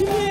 Yeah.